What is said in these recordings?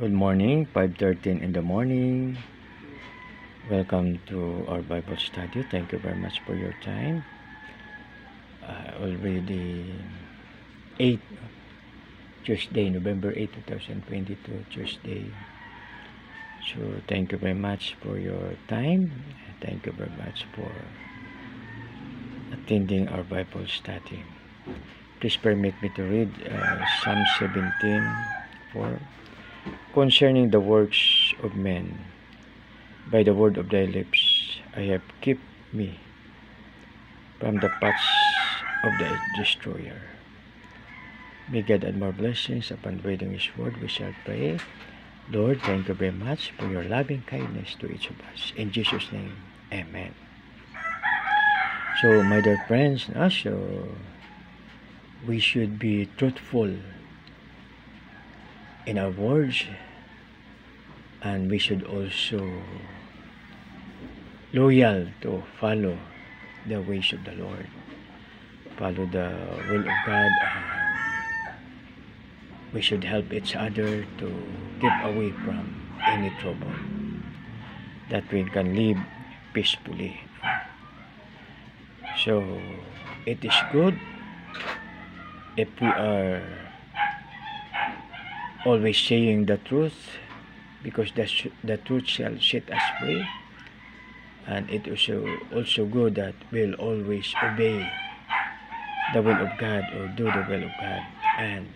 Good morning, 5.13 in the morning. Welcome to our Bible study. Thank you very much for your time. Uh, already 8 Tuesday, November 8, 2022, Tuesday. So thank you very much for your time. Thank you very much for attending our Bible study. Please permit me to read uh, Psalm 17 for concerning the works of men. By the word of thy lips, I have kept me from the paths of the destroyer. May God add more blessings upon reading His word. We shall pray. Lord, thank you very much for your loving kindness to each of us. In Jesus' name, Amen. So, my dear friends, also, we should be truthful in our words and we should also loyal to follow the ways of the Lord follow the will of God we should help each other to get away from any trouble that we can live peacefully. So it is good if we are always saying the truth because the, the truth shall set us free and it is also, also good that we'll always obey the will of God or do the will of God and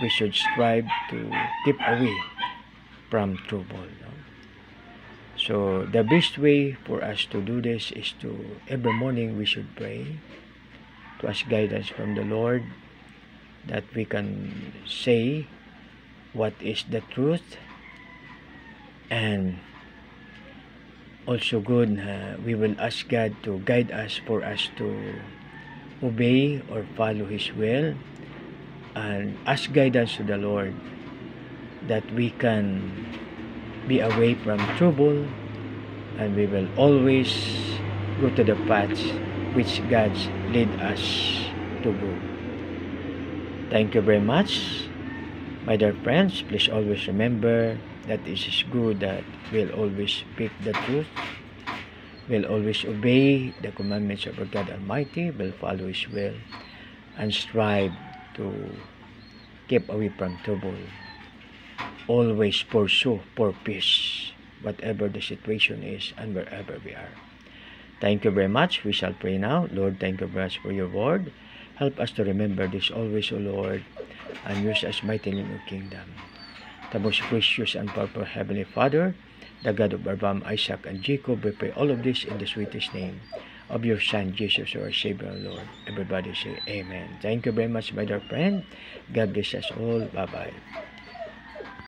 we should strive to keep away from trouble no? so the best way for us to do this is to every morning we should pray to ask guidance from the Lord that we can say what is the truth and also good uh, we will ask God to guide us for us to obey or follow his will and ask guidance to the Lord that we can be away from trouble and we will always go to the paths which God lead us to go. Thank you very much. My dear friends, please always remember that it is good that we'll always speak the truth, we'll always obey the commandments of our God Almighty, will follow His will, and strive to keep away from trouble. Always pursue for peace, whatever the situation is and wherever we are. Thank you very much. We shall pray now. Lord, thank you very much for your word. Help us to remember this always, O Lord, and use us mightily in your kingdom. The most precious and powerful Heavenly Father, the God of Abraham, Isaac, and Jacob, we pray all of this in the sweetest name of your Son, Jesus, our Savior and Lord. Everybody say Amen. Thank you very much, my dear friend. God bless us all. Bye-bye.